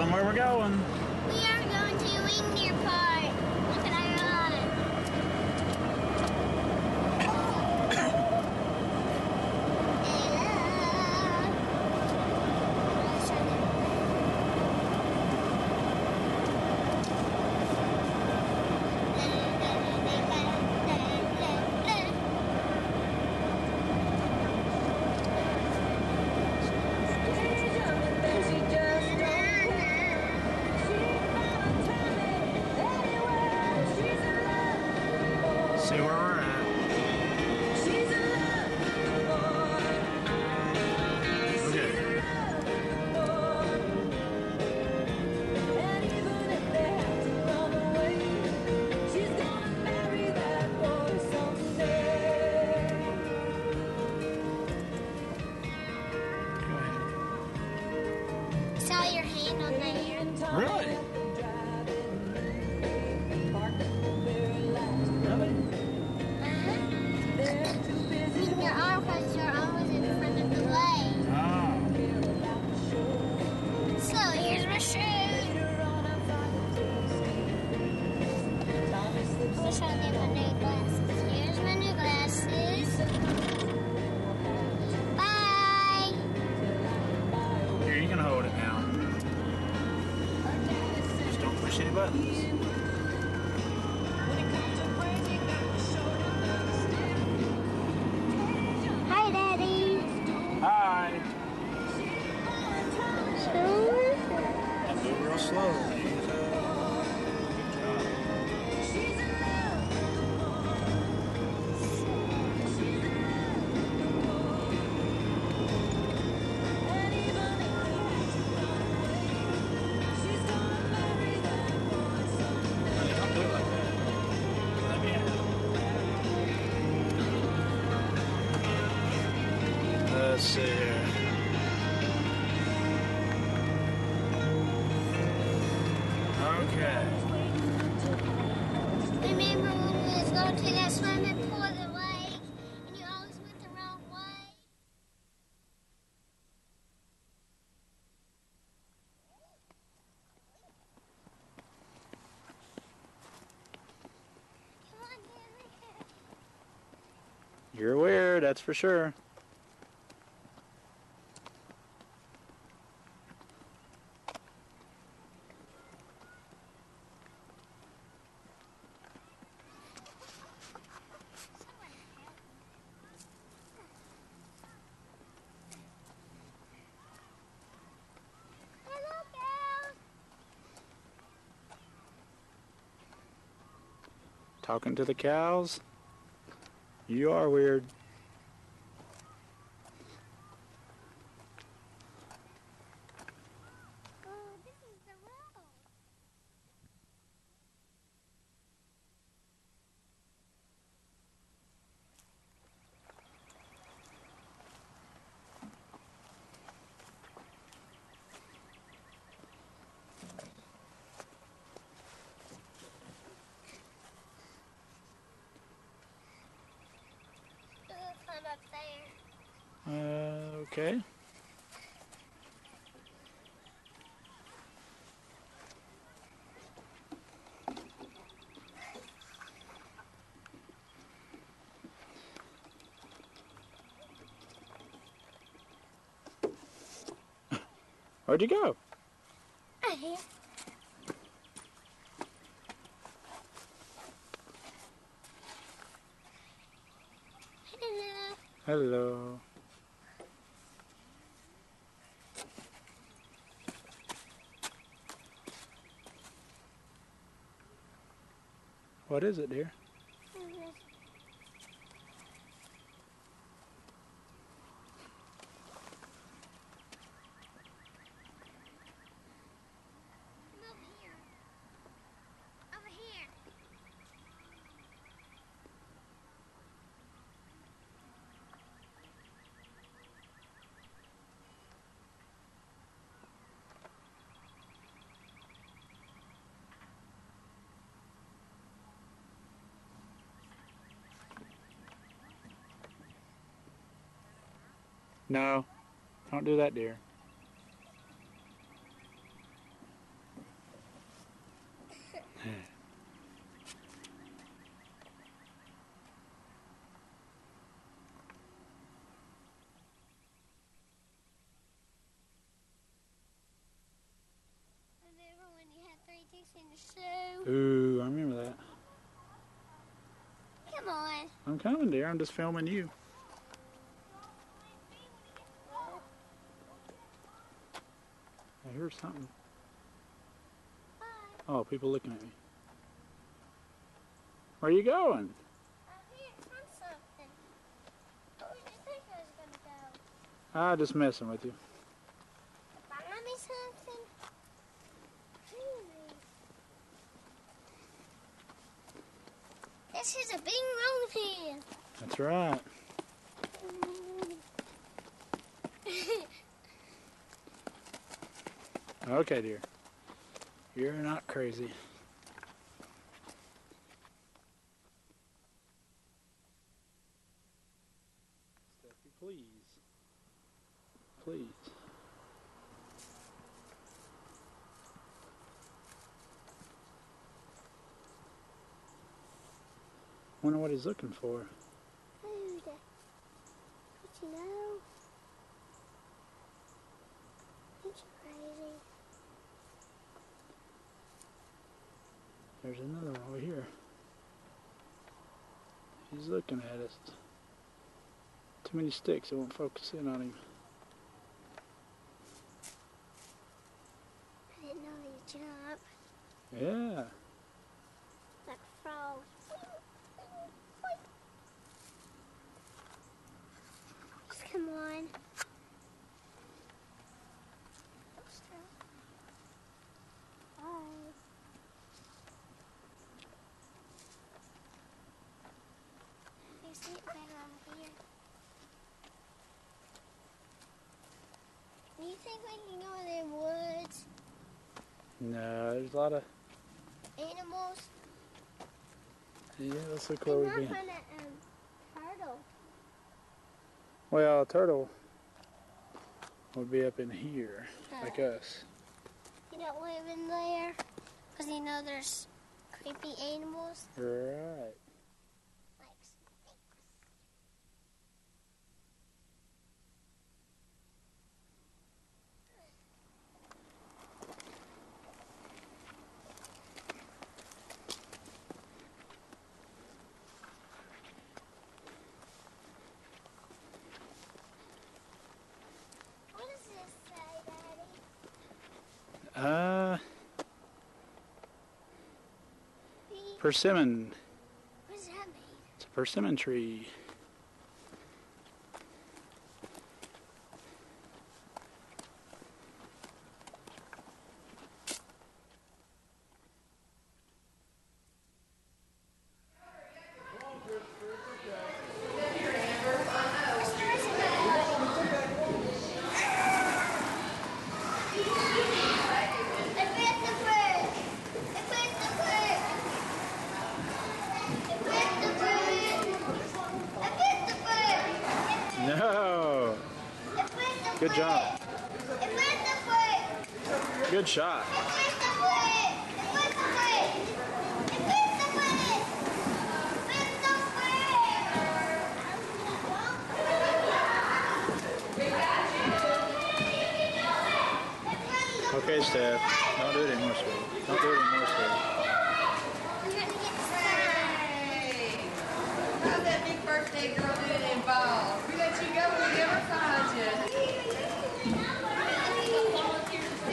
Tell them where we're going. buttons. Okay. Remember when we was going to that swimming pool the lake, and you always went the wrong way? Come on, Henry. You're weird, that's for sure. Talking to the cows? You are weird. Okay. Where'd you go? Right. Hello. Hello. What is it, dear? No, don't do that, dear. Ooh, I remember that. Come on. I'm coming, dear. I'm just filming you. Hear something. Bye. Oh, people looking at me. Where are you going? I hear from something. Where did you think I was gonna go? Ah, just messing with you. Buy me something? Really? This is a big pin. That's right. Okay, dear. You're not crazy. Steffi, please. Please. Wonder what he's looking for. Food. What you know? Ain't you crazy? There's another one over here. He's looking at us. Too many sticks, it won't focus in on him. I didn't know you jump Yeah. like frogs. Just come on. Don't stop. Bye. You see it better over here. Do you think we can go in the woods? No, there's a lot of. Animals? Yeah, let's look where we've not been. turtle. Well, a turtle would be up in here, like Uh, us. You don't live in there because you know there's creepy animals Right. like snakes. What does this say, Daddy? Uh, P- persimmon. What does that mean? It's a persimmon tree. No. Good job. Good shot. Okay, Steph. Don't do it anymore, sweetie. Don't do it anymore, sweetie. How's that big birthday girl doing involved? We let you go and we never find you.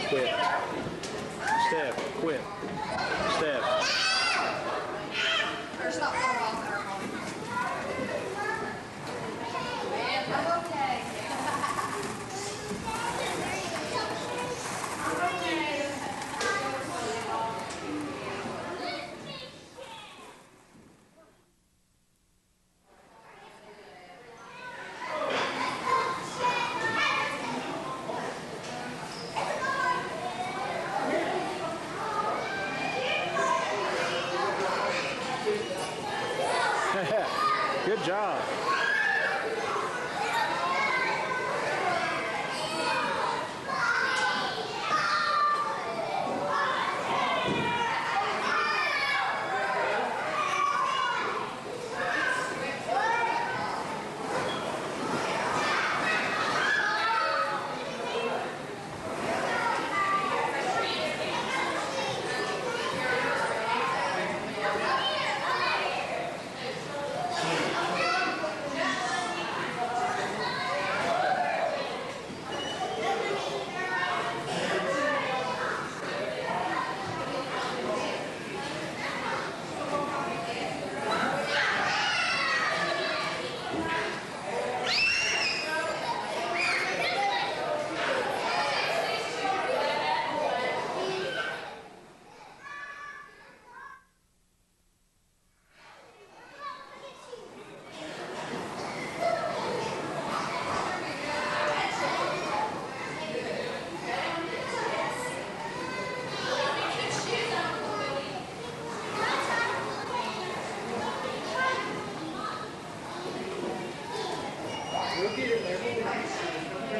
Quit. Steph, quit.